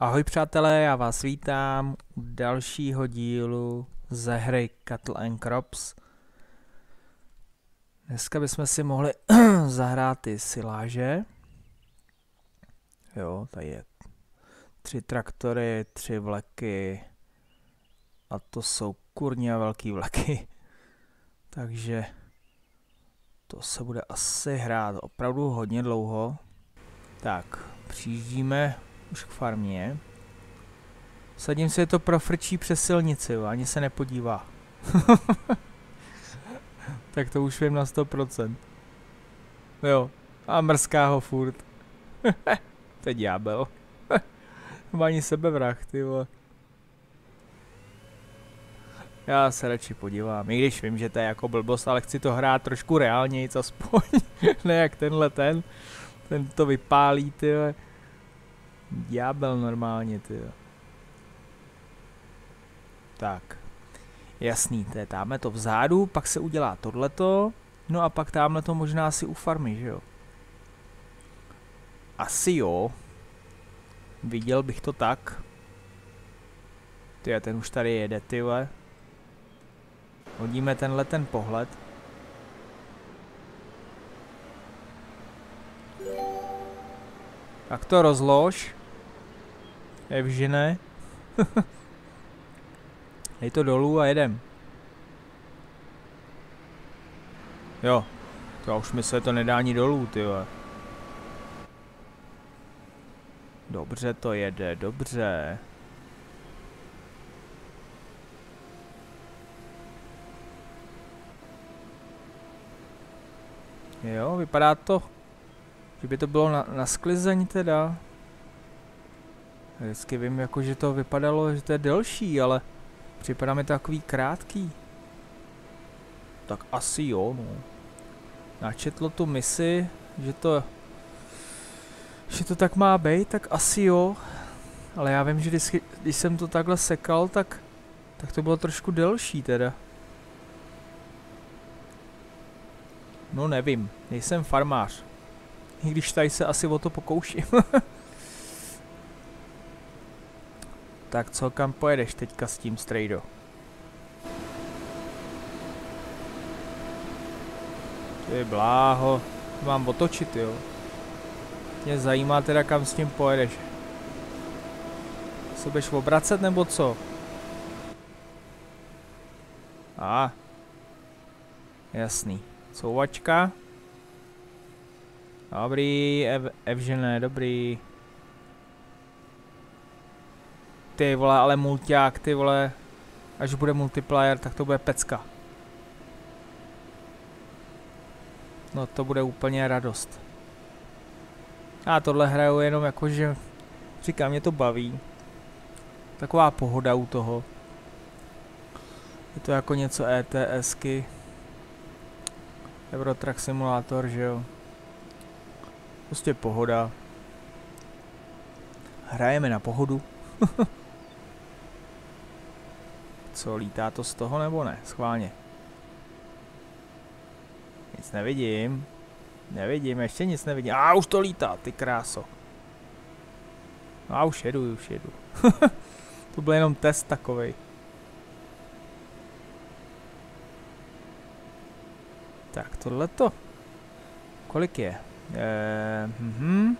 Ahoj přátelé, já vás vítám u dalšího dílu ze hry Cattle and Crops. Dneska bychom si mohli zahrát ty siláže. Jo, tady je tři traktory, tři vleky a to jsou kurně velký vleky. Takže to se bude asi hrát opravdu hodně dlouho. Tak, přijíždíme už k farmě. Sadím si to profrčí přes silnici, jo, ani se nepodívá. tak to už vím na 100%. Jo, a mrská ho furt. to je ďábel. Má ani sebevrah, ty vole. Já se radši podívám, i když vím, že to je jako blbost, ale chci to hrát trošku reálněji, aspoň. ne jak tenhle ten. Ten to vypálí, ty Ďábel normálně, ty. Tak. Jasný, to je tamhle to vzadu, pak se udělá tohleto, no a pak tamhle to možná asi u farmy, že jo? Asi jo. Viděl bych to tak. Ty, ten už tady jede, ty Hodíme tenhle ten pohled. Tak to rozlož. Evžine. Dej to dolů a jedem. Jo. To už mi se to nedá ani dolů, ty Dobře to jede, dobře. Jo, vypadá to, že by to bylo na, na sklizeň teda. Vždycky vím, jako, že to vypadalo, že to je delší, ale připadá mi to takový krátký. Tak asi jo, no. Načetlo tu misi, že to, že to tak má být, tak asi jo. Ale já vím, že když, když jsem to takhle sekal, tak, tak to bylo trošku delší teda. No nevím, nejsem farmář. I když tady se asi o to pokouším. Tak co, kam pojedeš teďka s tím strejdo? Ty bláho, mám otočit, jo. Mě zajímá teda, kam s tím pojedeš. Se budeš obracet, nebo co? A. Ah. Jasný. Souvačka. Dobrý, Ev Evžené, dobrý. Ty vole, ale multiák, ty vole. Až bude multiplayer, tak to bude pecka. No to bude úplně radost. Já tohle hraju jenom jako, že říkám, mě to baví. Taková pohoda u toho. Je to jako něco ETSky. Eurotrack Simulator, že jo. Prostě pohoda. Hrajeme na pohodu. Co, lítá to z toho nebo ne? Schválně. Nic nevidím. Nevidím, ještě nic nevidím. A už to lítá, ty kráso. No a už jedu, už jedu. to byl jenom test takovej. Tak, tohleto. Kolik je? Eee, mhm.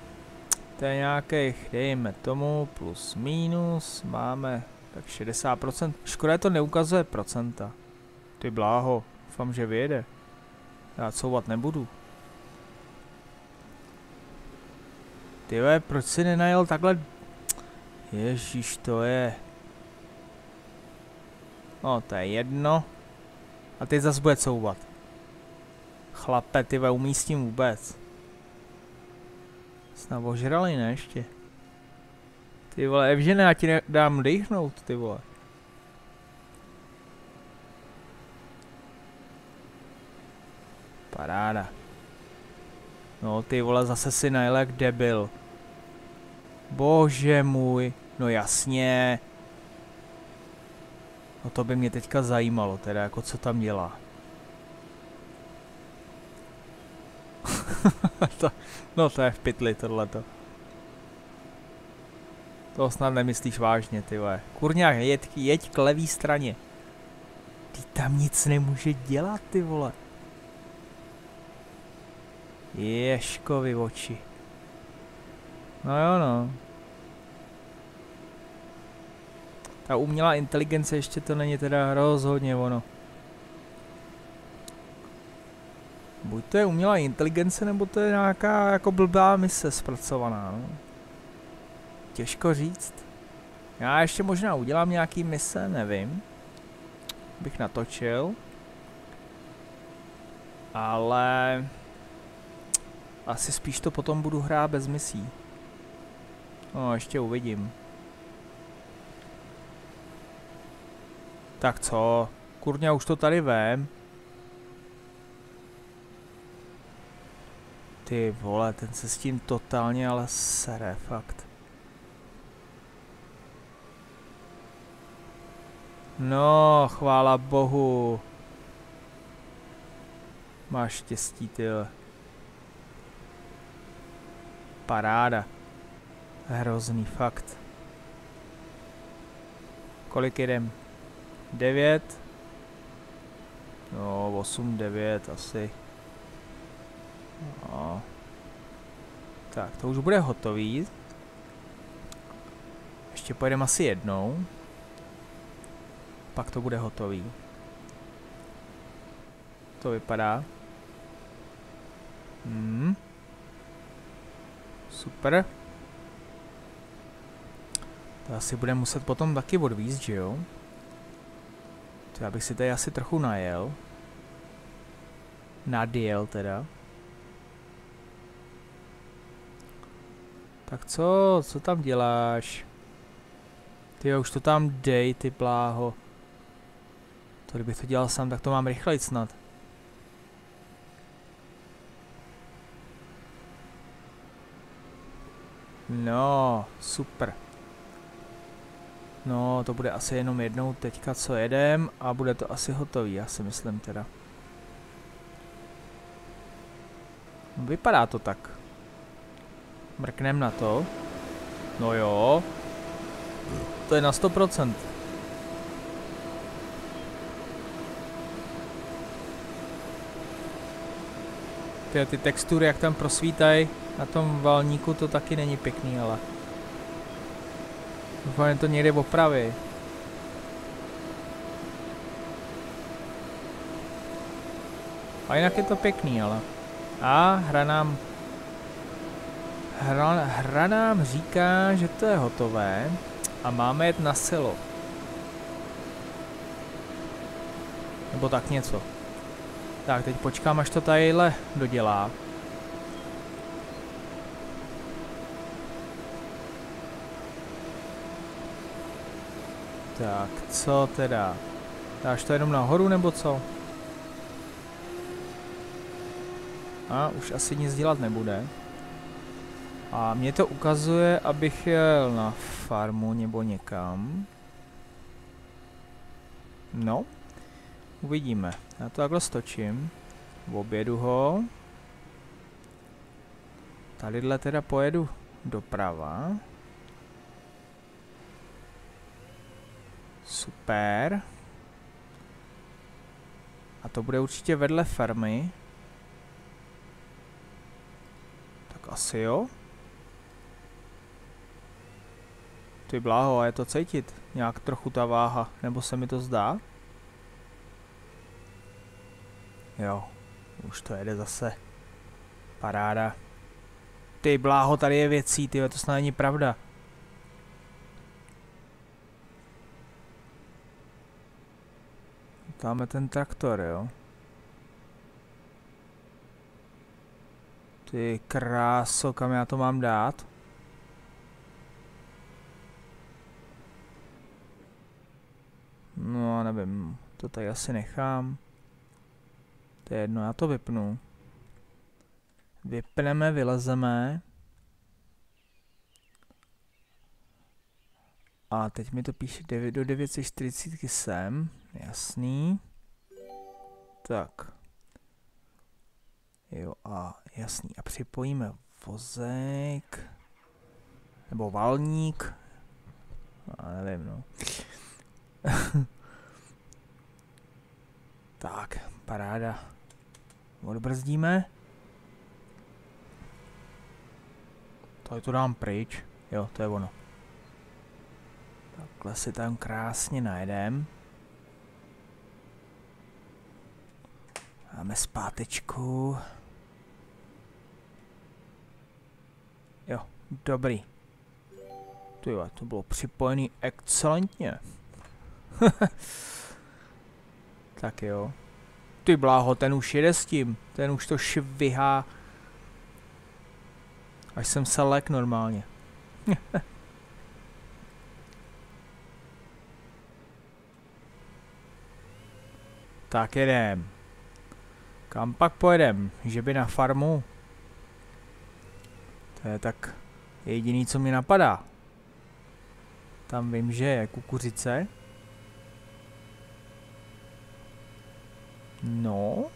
To je nějakých, dejme tomu, plus minus, máme tak 60%. Škoda, to neukazuje procenta. Ty bláho, doufám, že vyjede. Já couvat nebudu. Ty ve, proč si nenajel takhle? Ježíš, to je... No, to je jedno. A teď zase bude couvat. Chlape, ty ve, umístím vůbec. Snad ožrali, ne ještě? Ty vole, Evžene, já ti dám dechnout, ty vole. Paráda. No ty vole, zase si najel jak debil. Bože můj. No jasně. No to by mě teďka zajímalo, teda jako co tam dělá. no to je v pytli tohleto. To snad nemyslíš vážně, ty vole. Kurňák, jeď, jeď k levý straně. Ty tam nic nemůže dělat, ty vole. Ješkovi oči. No jo no. Ta umělá inteligence ještě to není teda rozhodně ono. Buď to je umělá inteligence, nebo to je nějaká jako blbá mise zpracovaná, no. Těžko říct. Já ještě možná udělám nějaký mise, nevím. Bych natočil. Ale... Asi spíš to potom budu hrát bez misí. No, ještě uvidím. Tak co? Kurňa, už to tady vem. Ty vole, ten se s tím totálně ale sere, fakt. No, chvála bohu. Máš štěstí, ty. Paráda. Hrozný, fakt. Kolik jdem? 9? No, 8, 9 asi. No. Tak, to už bude hotový. Ještě pojedeme asi jednou. Pak to bude hotový. To vypadá. Hmm. Super. To asi bude muset potom taky odvízt, že jo? To já bych si tady asi trochu najel. Nadjel teda. Tak co? Co tam děláš? Ty už to tam dej, ty pláho. To kdybych to dělal sám, tak to mám rychleji snad. No, super. No, to bude asi jenom jednou teďka, co jedem a bude to asi hotový, já si myslím teda. Vypadá to tak. Mrknem na to. No jo. To je na 100%. Ty, ty textury, jak tam prosvítají na tom valníku, to taky není pěkný, ale... Doufám, to někde opraví. A jinak je to pěkný, ale... A hra nám... Hra, hra nám říká, že to je hotové a máme jet na selo. Nebo tak něco. Tak, teď počkám, až to tadyhle dodělá. Tak, co teda? Dáš to jenom nahoru, nebo co? A už asi nic dělat nebude. A mě to ukazuje, abych jel na farmu nebo někam. No. Uvidíme. Já to takhle stočím. Objedu ho. Tadyhle teda pojedu doprava. Super. A to bude určitě vedle farmy. Tak asi jo. Ty bláho, a je to cítit. Nějak trochu ta váha. Nebo se mi to zdá? Jo. Už to jede zase. Paráda. Ty bláho, tady je věcí, ty to snad není pravda. Tam je ten traktor, jo. Ty kráso, kam já to mám dát? No, nevím, to tady asi nechám. To je jedno, já to vypnu. Vypneme, vylezeme. A teď mi to píše 9 do 940 sem. Jasný. Tak. Jo a jasný. A připojíme vozek. Nebo valník. Já nevím, no. tak, paráda. Odbrzdíme. Tady to dám pryč. Jo, to je ono. Takhle si tam krásně najedem. Máme zpátečku. Jo, dobrý. Ty to bylo připojený excelentně. tak jo. Ty bláho, ten už jede s tím. Ten už to švihá. Až jsem se lek normálně. tak jedem. Kam pak pojedem? Že by na farmu? To je tak jediný, co mi napadá. Tam vím, že je kukuřice. No,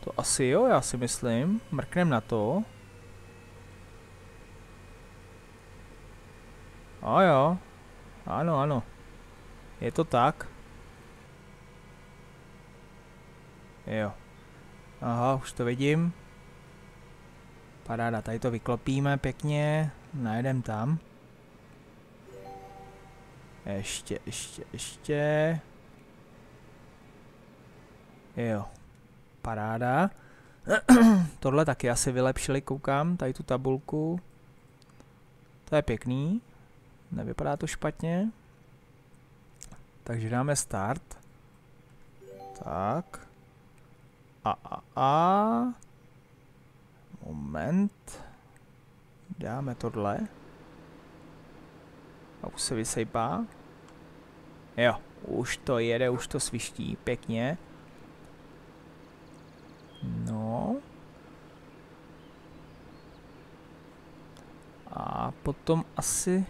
to asi jo, já si myslím. Mrknem na to. A jo, ano, ano. Je to tak. Jo. Aha, už to vidím. Paráda, tady to vyklopíme pěkně. Najedem tam. Ještě, ještě, ještě. Jo. Paráda. Tohle taky asi vylepšili, koukám, tady tu tabulku. To je pěkný. Nevypadá to špatně. Takže dáme start. Tak. A, a, a. Moment. Dáme tohle. A už se vysejpá. Jo, už to jede, už to sviští pěkně. Potom asi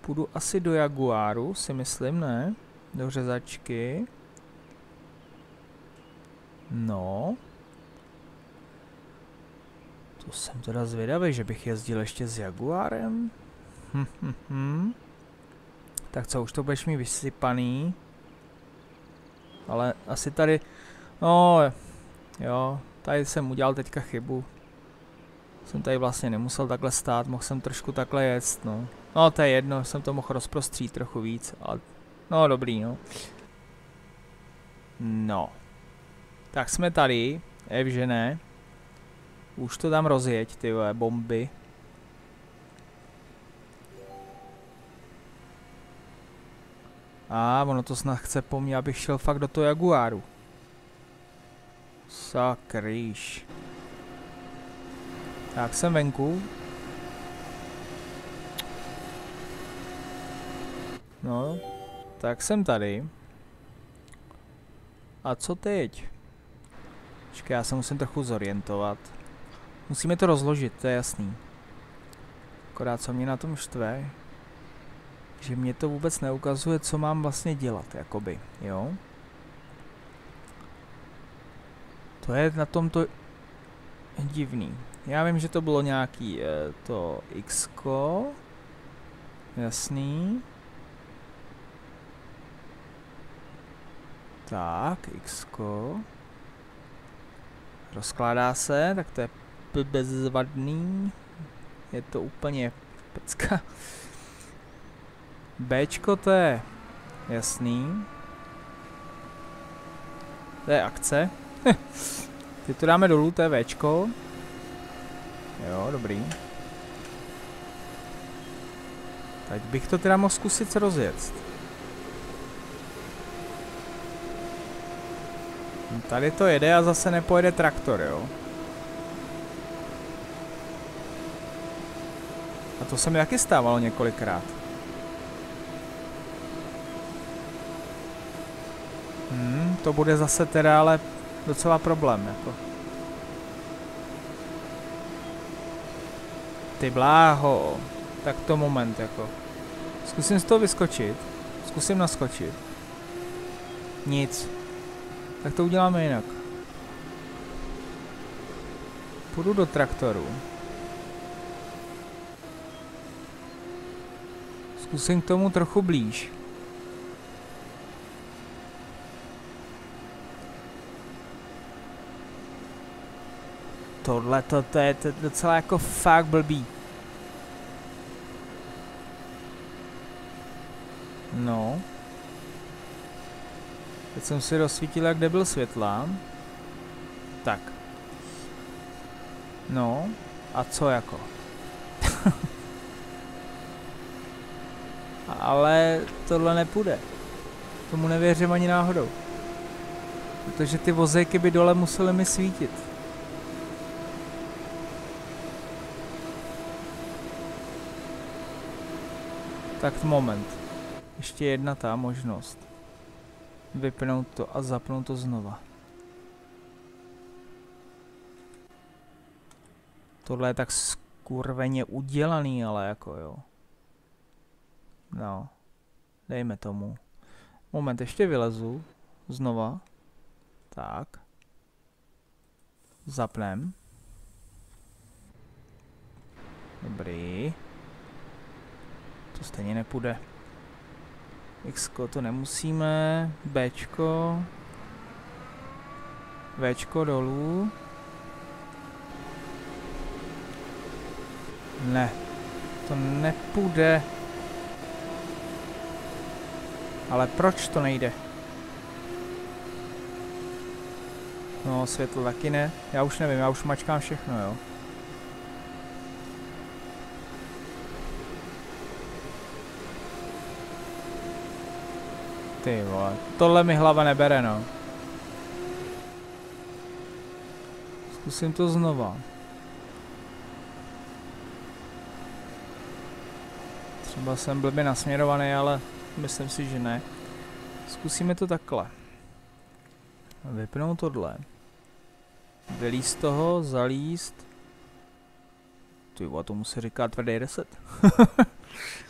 půjdu asi do Jaguáru, si myslím, ne? Do řezačky. No. To jsem teda zvědavý, že bych jezdil ještě s Jaguárem. Hm, hm, hm. Tak co, už to budeš mi vysypaný. Ale asi tady... No, jo, tady jsem udělal teďka chybu. Jsem tady vlastně nemusel takhle stát, mohl jsem trošku takhle jet, no. No, to je jedno, jsem to mohl rozprostřít trochu víc, ale... No, dobrý, no. No. Tak jsme tady, že ne. Už to tam rozjeď, ty bomby. A ono to snad chce po mně, abych šel fakt do toho Jaguáru. Sakrýš. Tak jsem venku. No, tak jsem tady. A co teď? Počkej, já se musím trochu zorientovat. Musíme to rozložit, to je jasný. Akorát co mě na tom štve, že mě to vůbec neukazuje, co mám vlastně dělat, jakoby, jo. To je na tomto divný. Já vím, že to bylo nějaký e, to x -ko. Jasný. Tak, x -ko. Rozkládá se, tak to je bezvadný. Je to úplně pecka. Bčko to je jasný. To je akce. Ty to dáme dolů, to je Včko. Jo, dobrý. Teď bych to teda mohl zkusit rozjet. Tady to jede a zase nepojede traktor, jo. A to se mi taky stávalo několikrát. Hmm, to bude zase teda ale docela problém, jako. Ty bláho. Tak to moment, jako. Zkusím z toho vyskočit. Zkusím naskočit. Nic. Tak to uděláme jinak. Půjdu do traktoru. Zkusím k tomu trochu blíž. Tohle to, to je to docela jako fakt blbý. No. Teď jsem si rozsvítil, kde byl světla. Tak. No. A co jako? Ale tohle nepůjde. Tomu nevěřím ani náhodou. Protože ty vozejky by dole musely mi svítit. Tak moment. Ještě jedna ta možnost. Vypnout to a zapnout to znova. Tohle je tak skurveně udělaný, ale jako jo. No. Dejme tomu. Moment, ještě vylezu. Znova. Tak. Zapnem. Dobrý. To stejně nepůjde. X to nemusíme. Bčko. Včko dolů. Ne. To nepůjde. Ale proč to nejde? No, světlo taky ne. Já už nevím, já už mačkám všechno, jo. Ty vole, tohle mi hlava nebere, no. Zkusím to znova. Třeba jsem blbě nasměrovaný, ale myslím si, že ne. Zkusíme to takhle. Vypnout tohle. Vylíst toho, zalíst. Ty vole, tomu se říká tvrdý reset.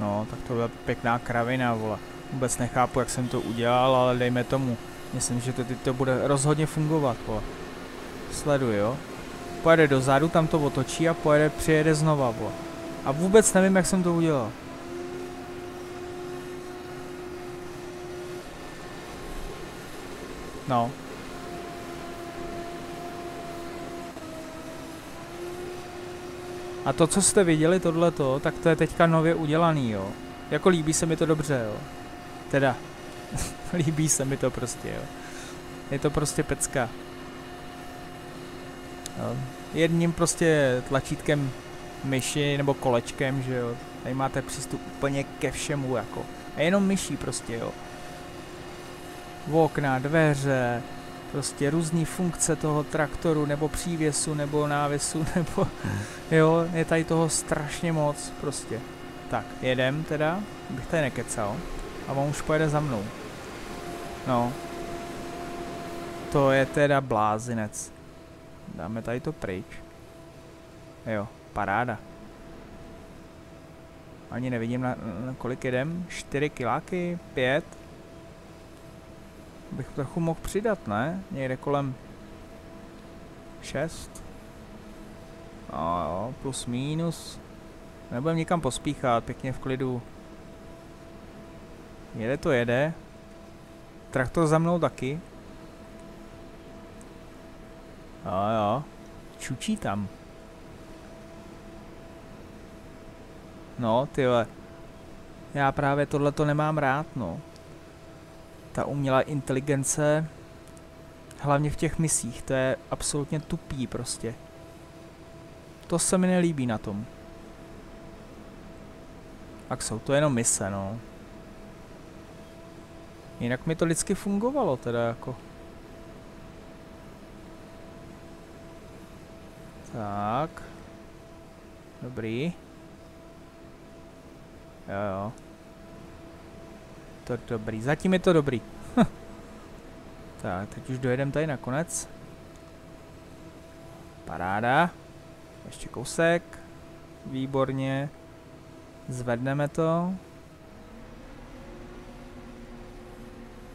No, tak to byla pěkná kravina, vole. Vůbec nechápu, jak jsem to udělal, ale dejme tomu. Myslím, že to teď to bude rozhodně fungovat, vole. Sleduj, jo. Pojede dozadu, tam to otočí a pojede, přijede znova, vole. A vůbec nevím, jak jsem to udělal. No. A to, co jste viděli, tohleto, tak to je teďka nově udělaný, jo. Jako líbí se mi to dobře, jo. Teda, líbí se mi to prostě, jo. Je to prostě pecka. Jo. Jedním prostě tlačítkem myši nebo kolečkem, že jo. Tady máte přístup úplně ke všemu, jako. A jenom myší prostě, jo. Okna, dveře, prostě různé funkce toho traktoru, nebo přívěsu, nebo návěsu, nebo jo, je tady toho strašně moc prostě. Tak, jedem teda, bych tady nekecal. A on už pojede za mnou. No. To je teda blázinec. Dáme tady to pryč. Jo, paráda. Ani nevidím, na, na kolik jedem. 4 kiláky, 5 bych trochu mohl přidat, ne? Někde kolem 6. A jo, plus minus. Nebudem nikam pospíchat, pěkně v klidu. Jede to jede. Traktor za mnou taky. Jo jo. Čučí tam. No, tyhle. Já právě tohle to nemám rád, no ta umělá inteligence, hlavně v těch misích, to je absolutně tupý prostě. To se mi nelíbí na tom. Tak jsou to jenom mise, no. Jinak mi to vždycky fungovalo teda jako. Tak. Dobrý. Jo jo to dobrý. Zatím je to dobrý. tak, teď už dojedeme tady na konec. Paráda. Ještě kousek. Výborně. Zvedneme to.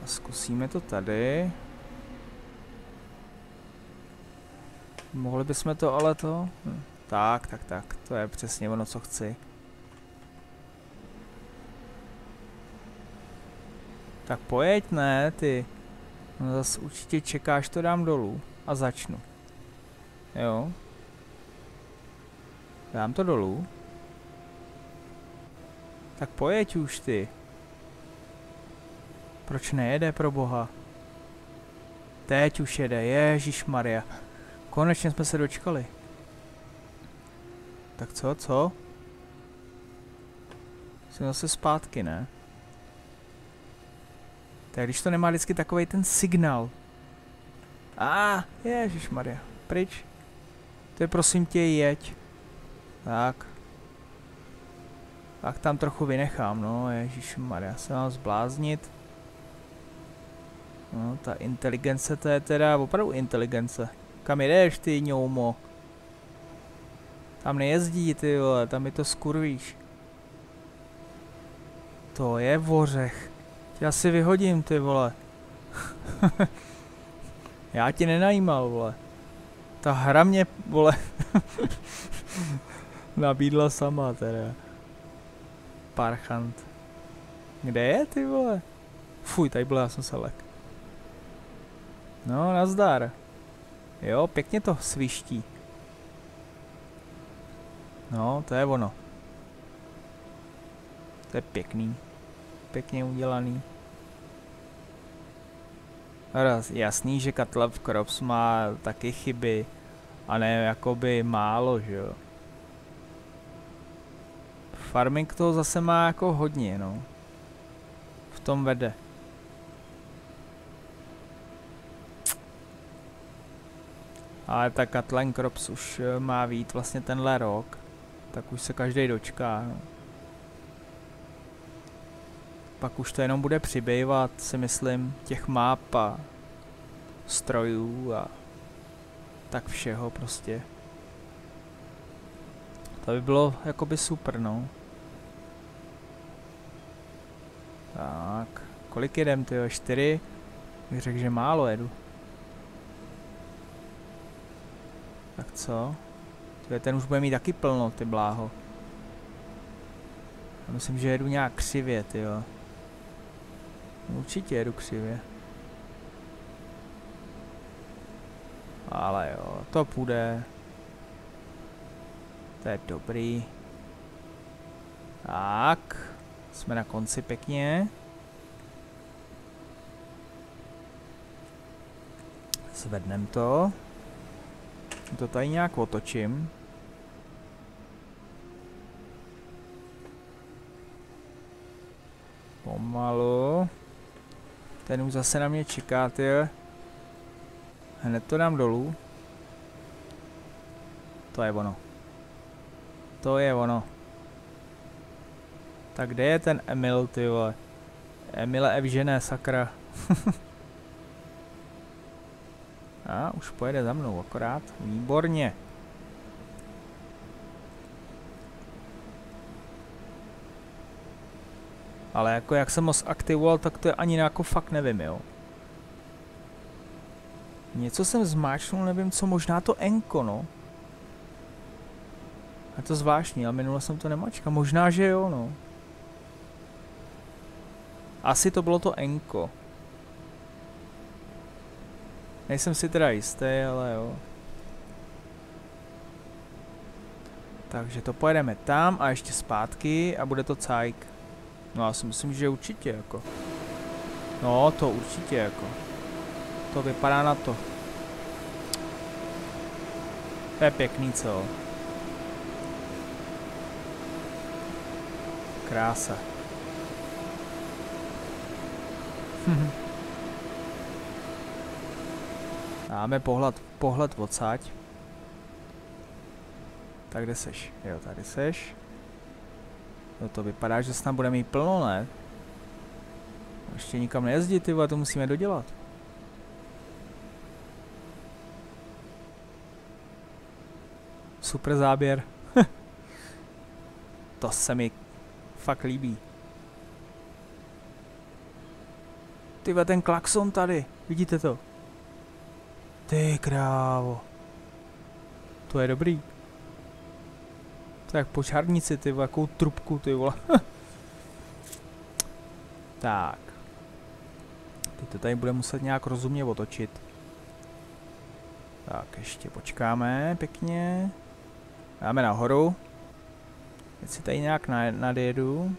A zkusíme to tady. Mohli bychom to ale to... Hm. Tak, tak, tak. To je přesně ono, co chci. Tak pojeď, ne, ty. No zase určitě čekáš, to dám dolů. A začnu. Jo. Dám to dolů. Tak pojeď už ty. Proč nejede pro boha? Teď už jede, Ježíš Maria. Konečně jsme se dočkali. Tak co, co? Jsem zase zpátky, ne? Tak když to nemá vždycky takový ten signál. A, ah, Ježíš Maria, pryč. To je prosím tě jeď. Tak. Tak tam trochu vynechám, no, Ježíš Maria, se mám zbláznit. No, ta inteligence, to je teda opravdu inteligence. Kam jdeš ty, ňoumo? Tam nejezdí, ty vole, tam mi to skurvíš. To je vořech. Já si vyhodím, ty vole. Já ti nenajímal, vole. Ta hra mě, vole, nabídla sama, teda. Parchant. Kde je, ty vole? Fuj, tady byl, já jsem se lek. No, nazdar. Jo, pěkně to sviští. No, to je ono. To je pěkný. Pěkně udělaný. Raz, jasný, že Katlev Crops má taky chyby. A ne jakoby málo, že jo. Farming toho zase má jako hodně, no. V tom vede. Ale ta Katlen Crops už eh, má vít vlastně tenhle rok, tak už se každý dočká. No. Pak už to jenom bude přibývat, si myslím, těch map a strojů a tak všeho prostě. To by bylo jakoby super, no. Tak, kolik jedem, ty jo, čtyři? Bych řekl, že málo jedu. Tak co? Tyhle, ten už bude mít taky plno, ty bláho. Já myslím, že jedu nějak křivě, ty jo. Určitě jedu křivě. Ale jo, to půjde. To je dobrý. Tak. Jsme na konci pěkně. Zvednem to. To tady nějak otočím. Pomalu. Ten už zase na mě čeká, ty. Hned to dám dolů. To je ono. To je ono. Tak kde je ten Emil, ty vole? Emile Evžené, sakra. A už pojede za mnou, akorát. Výborně. Ale jako jak jsem ho zaktivoval, tak to je ani jako fakt nevím, jo. Něco jsem zmáčknul, nevím co, možná to enko, no. Je to zvláštní, ale minule jsem to nemačkal. Možná, že jo, no. Asi to bylo to enko. Nejsem si teda jistý, ale jo. Takže to pojedeme tam a ještě zpátky a bude to cajk. No já si myslím, že určitě jako. No to určitě jako. To vypadá na to. To je pěkný, co? Krása. Dáme pohled, pohled odsaď. Tak kde seš? Jo, tady seš. No to vypadá, že snad bude mít plno, ne? Ještě nikam nejezdit, ty to musíme dodělat. Super záběr. to se mi fakt líbí. Ty ten klakson tady, vidíte to? Ty krávo. To je dobrý. To jak počárnici, ty vole, jakou trubku, ty vole. tak. Teď to tady bude muset nějak rozumně otočit. Tak, ještě počkáme pěkně. Dáme nahoru. Teď si tady nějak nadjedu.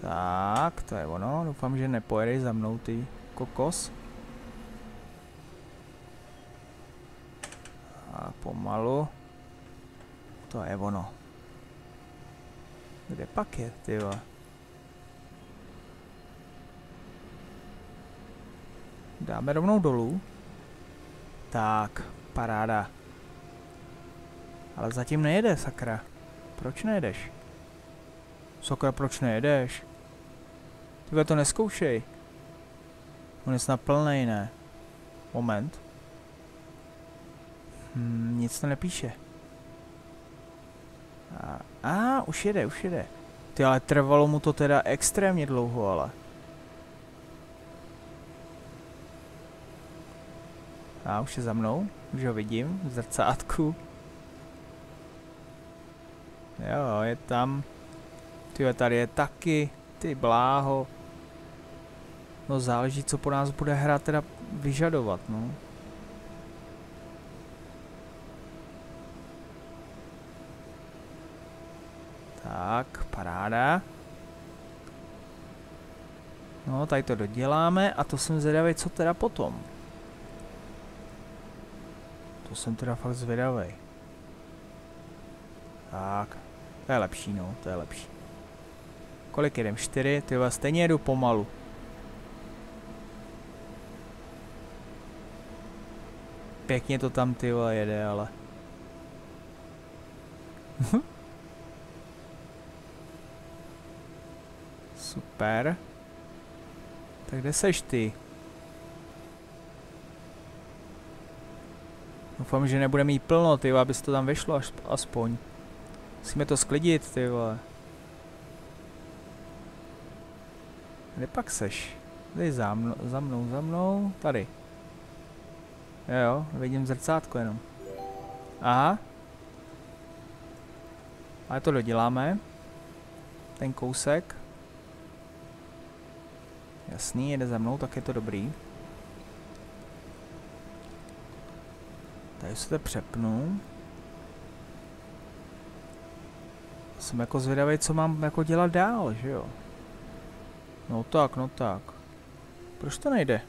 Tak, to je ono. Doufám, že nepojedeš za mnou ty kokos. A pomalu. To je ono. Kde pak je, ty Dáme rovnou dolů. Tak, paráda. Ale zatím nejede, sakra. Proč nejedeš? Sakra, proč nejedeš? Tyhle to neskoušej. On je snad plnej, ne? Moment. Hmm, nic to nepíše. A, a, už jede, už jede. Ty, ale trvalo mu to teda extrémně dlouho, ale. A už je za mnou, už ho vidím v zrcátku. Jo, je tam. Ty tady je taky. Ty bláho. No záleží, co po nás bude hra teda vyžadovat, no. Tak, paráda. No, tady to doděláme a to jsem zvědavý, co teda potom. To jsem teda fakt zvědavý. Tak, to je lepší, no, to je lepší. Kolik jedem? Čtyři? Ty stejně jedu pomalu. Pěkně to tam ty jede, ale... Super. Tak kde seš ty? Doufám, že nebude mít plno, ty abys to tam vyšlo až, aspoň. Musíme to sklidit, ty vole. Kde pak seš? Tady za mnou, za mnou, za mnou, tady. Jo, jo, vidím zrcátko jenom. Aha. Ale to doděláme. Ten kousek. Jasný, jede za mnou, tak je to dobrý. Tady se to přepnu. Jsem jako zvědavý, co mám jako dělat dál, že jo? No tak, no tak. Proč to nejde?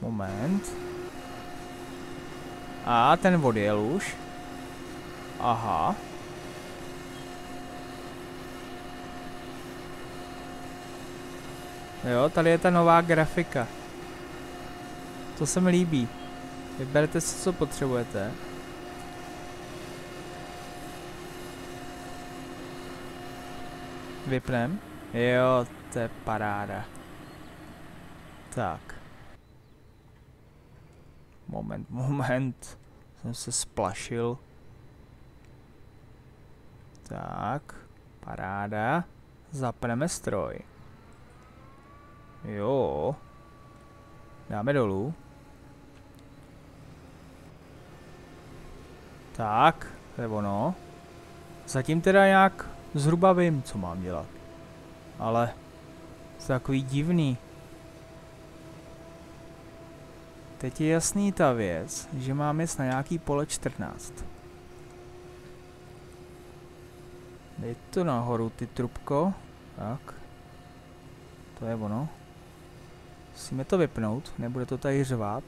Moment. A ten odjel už. Aha. Jo, tady je ta nová grafika. To se mi líbí. Vyberte si, co potřebujete. Vypnem. Jo, to je paráda. Tak. Moment, moment. Jsem se splašil. Tak. Paráda. Zapneme stroj. Jo. Dáme dolů. Tak, to je ono. Zatím teda nějak zhruba vím, co mám dělat. Ale to je takový divný. Teď je jasný ta věc, že mám jet na nějaký pole 14. Dej to nahoru, ty trubko. Tak. To je ono. Musíme to vypnout, nebude to tady řvát.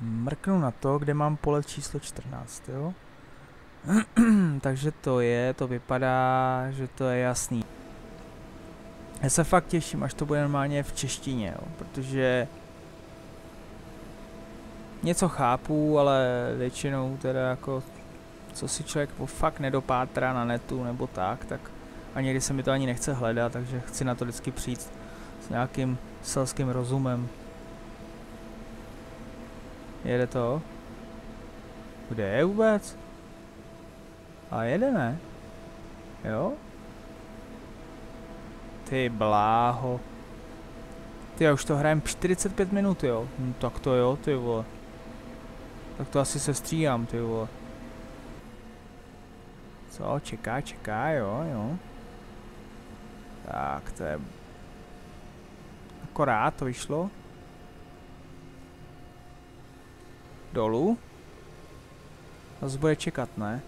Mrknu na to, kde mám pole číslo 14, jo? Takže to je, to vypadá, že to je jasný. Já se fakt těším, až to bude normálně v češtině, jo? protože něco chápu, ale většinou teda jako, co si člověk fakt nedopátrá na netu nebo tak, tak a někdy se mi to ani nechce hledat, takže chci na to vždycky přijít s nějakým selským rozumem. Jede to? Kde je vůbec? A jede ne? Jo? Ty bláho. Ty, já už to hrajem 45 minut, jo. No, tak to jo, ty vole. Tak to asi se stříhám, ty vole. Co, čeká, čeká, jo, jo. Tak, to je... Akorát to vyšlo. Dolů. Zase bude čekat, ne?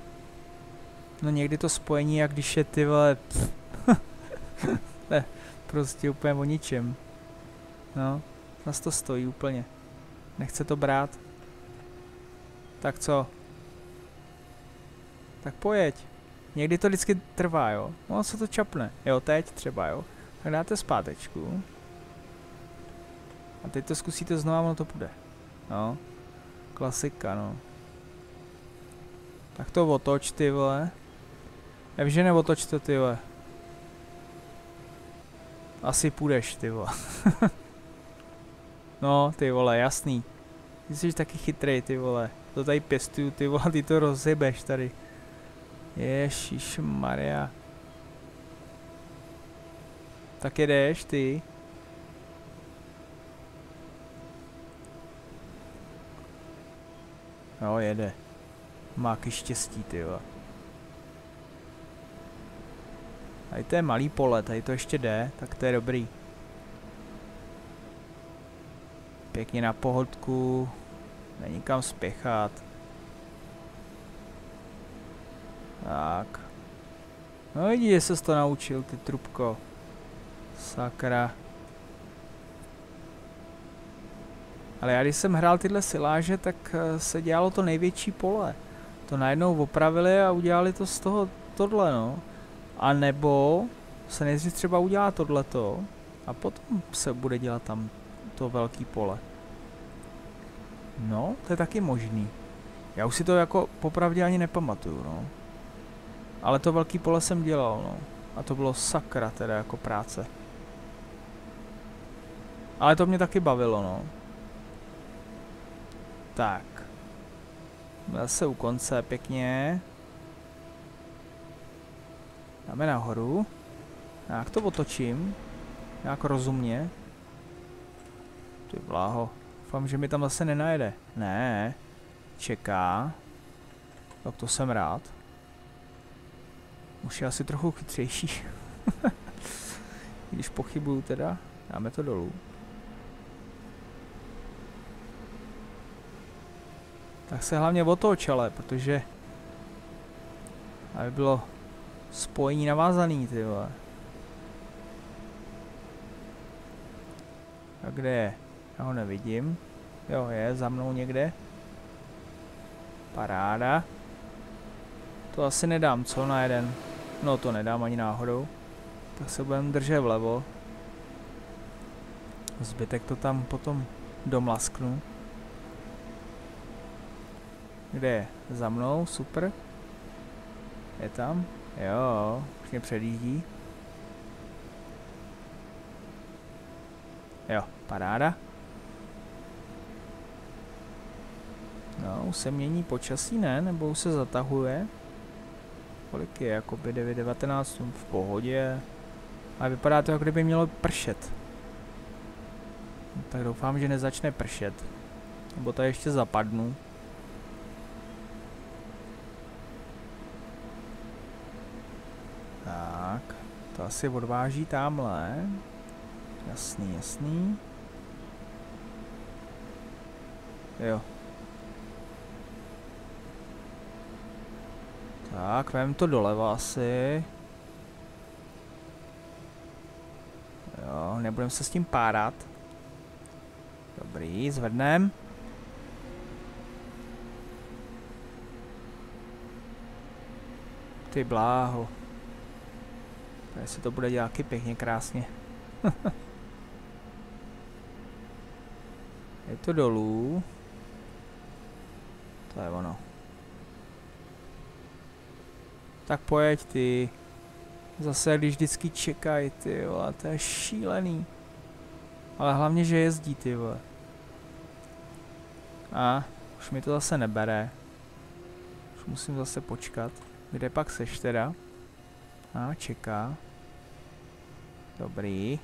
No někdy to spojení, jak když je ty vole... ne, prostě úplně o ničem. No, nás to stojí úplně. Nechce to brát. Tak co? Tak pojeď. Někdy to vždycky trvá, jo. No, se to čapne. Jo, teď třeba, jo. Tak dáte zpátečku. A teď to zkusíte znovu, ono to půjde. No. Klasika, no. Tak to otoč, ty vole. Já vím, že neotoč to, ty vole. Asi půjdeš, ty vole. no, ty vole, jasný. Ty jsi taky chytrý, ty vole. To tady pěstuju, ty vole, ty to rozjebeš tady. Maria. Tak jedeš ty. Jo, jede. Má štěstí, ty jo. Tady to je malý pole, tady to ještě jde, tak to je dobrý. Pěkně na pohodku, není kam spěchat. Tak. No vidíš, že se to naučil, ty trubko. Sakra. Ale já když jsem hrál tyhle siláže, tak eh, se dělalo to největší pole. To najednou opravili a udělali to z toho tohle, no. A nebo se nejdřív třeba udělá tohleto a potom se bude dělat tam to velký pole. No, to je taky možný. Já už si to jako popravdě ani nepamatuju, no. Ale to velký pole jsem dělal, no. A to bylo sakra teda jako práce. Ale to mě taky bavilo, no. Tak. Zase u konce pěkně. Dáme nahoru. Jak to otočím? Jak rozumně. Ty bláho. Doufám, že mi tam zase nenajede. Ne. Čeká. Tak to jsem rád. Už je asi trochu chytřejší. Když pochybuju teda, dáme to dolů. Tak se hlavně otoč, ale, protože aby bylo spojení navázaný, ty vole. A kde je? Já ho nevidím. Jo, je za mnou někde. Paráda. To asi nedám, co na jeden? No to nedám ani náhodou. Tak se budeme držet vlevo. Zbytek to tam potom domlasknu. Kde je? Za mnou, super. Je tam? Jo, už mě předjíždí. Jo, paráda. No, už se mění počasí, ne? Nebo už se zatahuje? Kolik je? Jakoby 9.19 v pohodě. A vypadá to, jako kdyby mělo pršet. Tak doufám, že nezačne pršet. Nebo to ještě zapadnu. Tak, to asi odváží tamhle. Jasný, jasný. Jo. Tak, vem to doleva asi. Jo, nebudem se s tím párat. Dobrý, zvednem. Ty bláho. Tady se to bude dělat pěkně krásně. je to dolů. To je ono. Tak pojeď ty. Zase když vždycky čekají ty vole, to je šílený. Ale hlavně, že jezdí ty vole. A, už mi to zase nebere. Už musím zase počkat. Kde pak seš teda? A, čeká. Dobrý.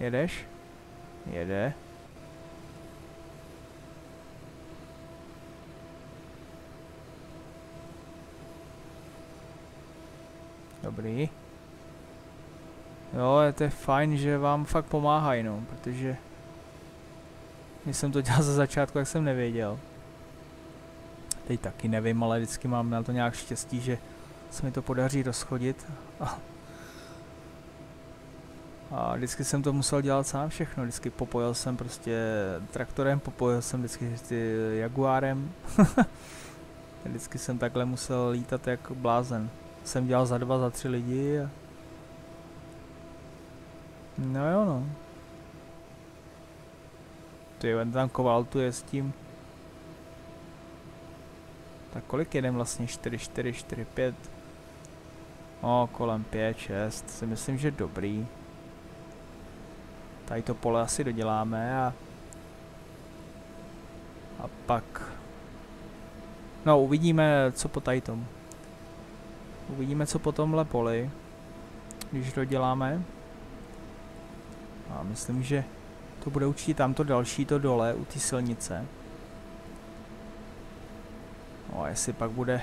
Jedeš? Jede. Dobrý. Jo, je to fajn, že vám fakt pomáhají, no, protože když jsem to dělal za začátku, jak jsem nevěděl. Teď taky nevím, ale vždycky mám na to nějak štěstí, že se mi to podaří rozchodit. A, a vždycky jsem to musel dělat sám všechno. Vždycky popojil jsem prostě traktorem, popojil jsem vždycky ty Jaguárem. vždycky jsem takhle musel lítat jako blázen. Jsem dělal za dva, za tři lidi a... No jo no. Ty tam kovaltuje s tím. Tak kolik jedem vlastně? 4, 4, 4, 5. O, kolem 5, 6. Si myslím, že dobrý. Tady to pole asi doděláme a... A pak... No, uvidíme, co po tady tom. Uvidíme, co po tomhle poli. Když doděláme. A myslím, že to bude určitě tamto další to dole u té silnice. No a jestli pak bude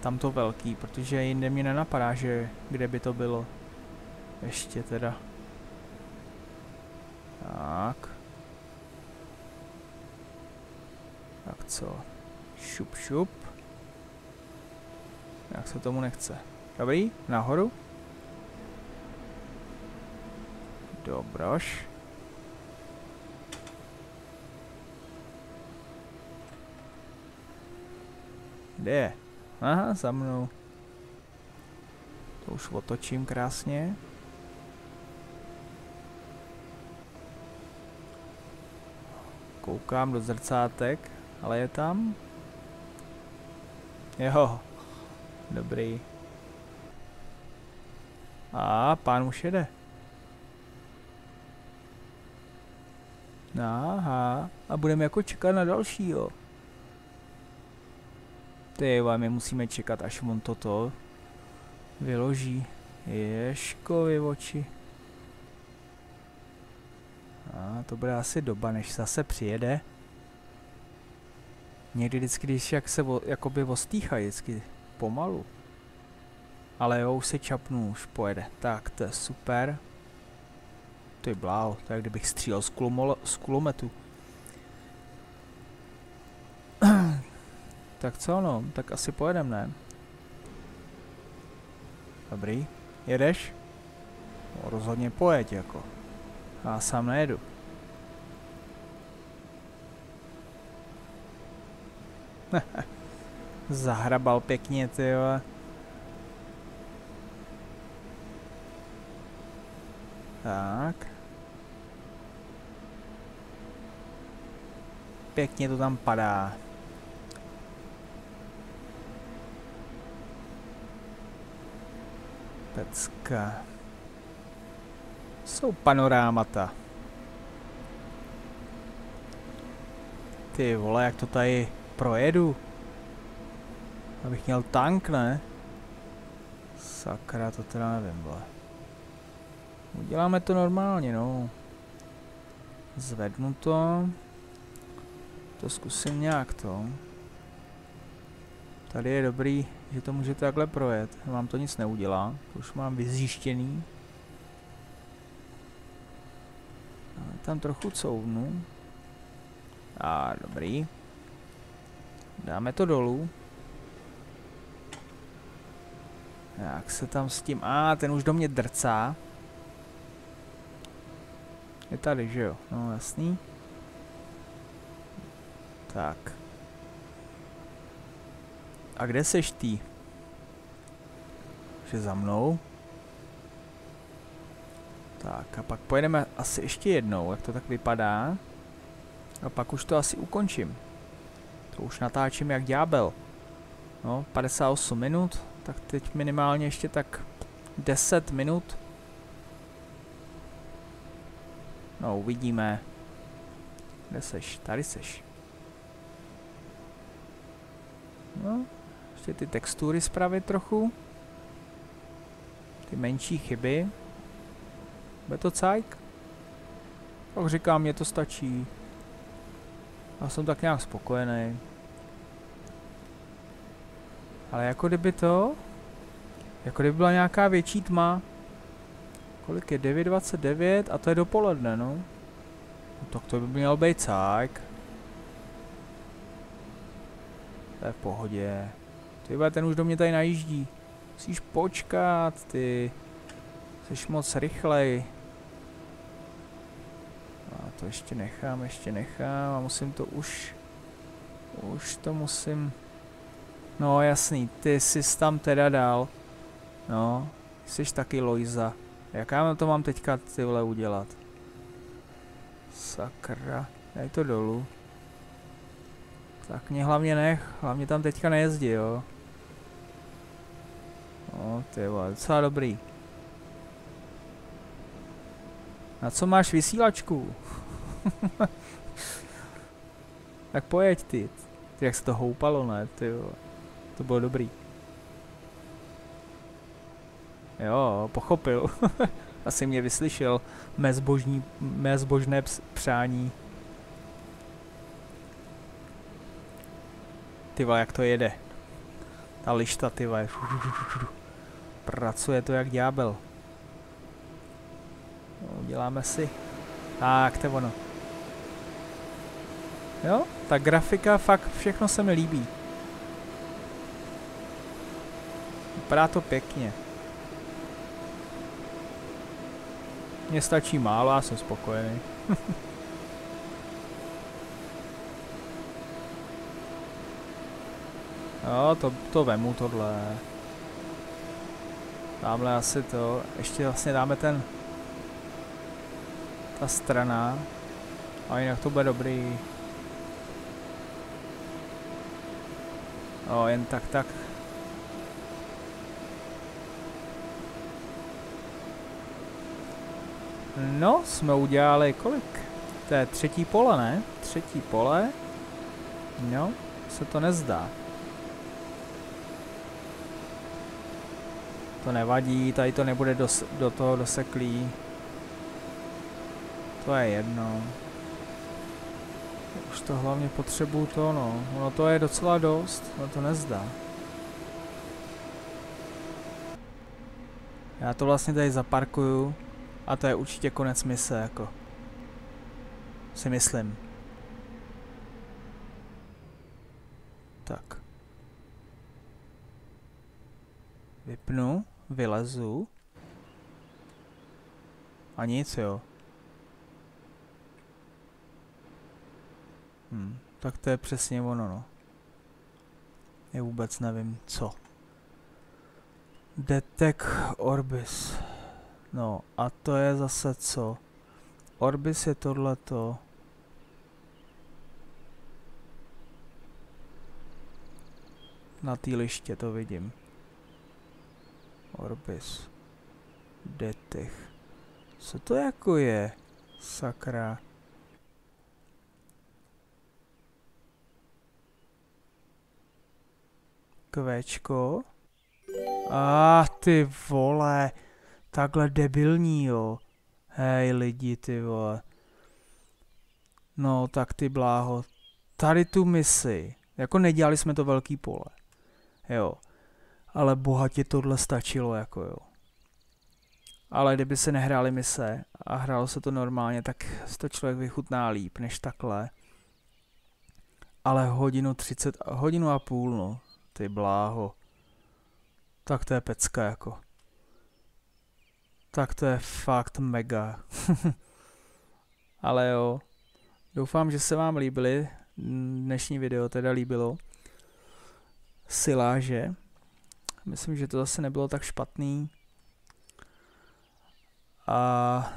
tamto velký, protože jinde mě nenapadá, že kde by to bylo. Ještě teda. Tak. Tak co? Šup šup. Jak se tomu nechce. Dobrý, nahoru. Dobroš. Kde je? Aha, za mnou. To už otočím krásně. Koukám do zrcátek, ale je tam? Jo, dobrý. A pán už jede. Aha, a budeme jako čekat na dalšího. Ty my musíme čekat, až on toto vyloží. Ješkovi oči. A to bude asi doba, než zase přijede. Někdy vždycky, když jak se jakoby ostýchají, vždycky pomalu. Ale jo, už se čapnu, už pojede. Tak, to je super. To je bláho, tak kdybych střílel z, z kulometu. Tak co no, tak asi pojedem, ne? Dobrý. Jedeš? No, rozhodně pojeď jako. Já sám nejedu. Zahrabal pěkně, ty jo. Tak. Pěkně to tam padá. Pecka. Jsou panorámata. Ty vole, jak to tady projedu? Abych měl tank, ne? Sakra, to teda nevím, vole. Uděláme to normálně, no. Zvednu to. To zkusím nějak to. Tady je dobrý, že to můžete takhle projet. Vám to nic neudělá. To už mám vyzjištěný. Tam trochu couvnu. A dobrý. Dáme to dolů. Jak se tam s tím... A, ah, ten už do mě drcá. Je tady, že jo? No, jasný. Tak. A kde seš ty? Že za mnou. Tak a pak pojedeme asi ještě jednou, jak to tak vypadá. A pak už to asi ukončím. To už natáčím jak ďábel. No, 58 minut, tak teď minimálně ještě tak 10 minut. No, uvidíme. Kde seš? Tady seš. No, ještě ty textury spravit trochu. Ty menší chyby. Bude to cajk? Tak říkám, mě to stačí. Já jsem tak nějak spokojený. Ale jako kdyby to... Jako kdyby byla nějaká větší tma. Kolik je? 9.29 a to je dopoledne, no. no tak to by měl být cajk. To je v pohodě. Ty ten už do mě tady najíždí. Musíš počkat, ty. Jsi moc rychlej. A to ještě nechám, ještě nechám a musím to už... Už to musím... No jasný, ty jsi tam teda dal. No, jsi taky Loiza. Jak já to mám teďka tyhle udělat? Sakra, daj to dolů. Tak mě hlavně nech, hlavně tam teďka nejezdí, jo. No, ty vole, docela dobrý. Na co máš vysílačku? tak pojeď ty. ty. Jak se to houpalo, ne? Ty jo. To bylo dobrý. Jo, pochopil. Asi mě vyslyšel mé, zbožní, mé zbožné přání. Ty jak to jede. Ta lišta, ty Pracuje to jak ďábel. No, děláme si. Tak, to je ono. Jo, ta grafika, fakt všechno se mi líbí. Vypadá to pěkně. Mně stačí málo a jsem spokojený. jo, to, to vemu tohle. Tamhle asi to. Ještě vlastně dáme ten... Ta strana. A jinak to bude dobrý. O, jen tak tak. No, jsme udělali kolik? To je třetí pole, ne? Třetí pole. No, se to nezdá. To nevadí, tady to nebude dos do toho doseklý. To je jedno. Už to hlavně potřebuju to, no. Ono to je docela dost, no to nezdá. Já to vlastně tady zaparkuju a to je určitě konec mise, jako. Si myslím. Tak. Vypnu vylezu. A nic, jo. Hm, tak to je přesně ono, no. Já vůbec nevím, co. Detect Orbis. No, a to je zase co? Orbis je tohleto. Na té liště to vidím. Orbis. Detech. Co to jako je? Sakra. Kvečko. A ah, ty vole. Takhle debilní, jo. Hej lidi, ty vole. No, tak ty bláho. Tady tu misi. Jako nedělali jsme to velký pole. Jo ale bohatě tohle stačilo, jako jo. Ale kdyby se nehrály mise a hrálo se to normálně, tak to člověk vychutná líp než takhle. Ale hodinu 30, hodinu a půl, no, ty bláho. Tak to je pecka, jako. Tak to je fakt mega. Ale jo, doufám, že se vám líbily, dnešní video teda líbilo. Siláže. Myslím, že to zase nebylo tak špatný. A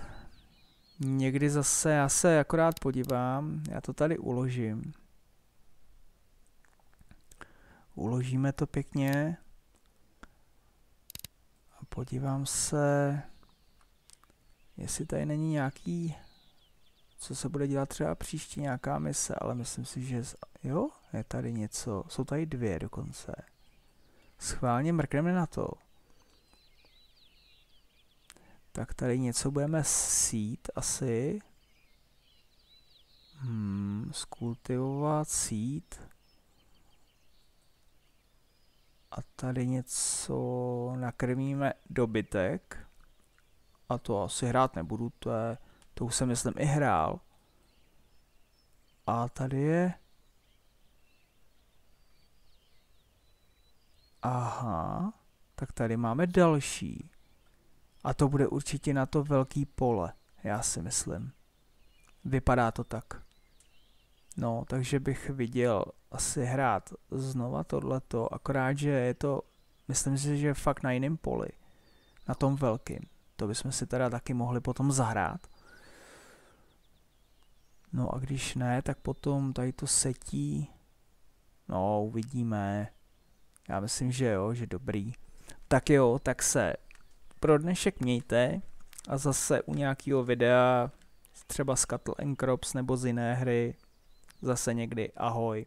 někdy zase já se akorát podívám, já to tady uložím. Uložíme to pěkně. A podívám se, jestli tady není nějaký, co se bude dělat třeba příště nějaká mise, ale myslím si, že jo, je tady něco, jsou tady dvě dokonce. Schválně mrkneme na to. Tak tady něco budeme sít asi. Hmm, skultivovat sít. A tady něco nakrmíme dobytek. A to asi hrát nebudu, to je, to už jsem myslím i hrál. A tady je... Aha, tak tady máme další. A to bude určitě na to velký pole, já si myslím. Vypadá to tak. No, takže bych viděl asi hrát znova tohleto, akorát, že je to, myslím si, že je fakt na jiném poli. Na tom velkým. To bychom si teda taky mohli potom zahrát. No a když ne, tak potom tady to setí. No, uvidíme. Já myslím, že jo, že dobrý. Tak jo, tak se pro dnešek mějte a zase u nějakého videa třeba z Cattle Crops nebo z jiné hry zase někdy ahoj.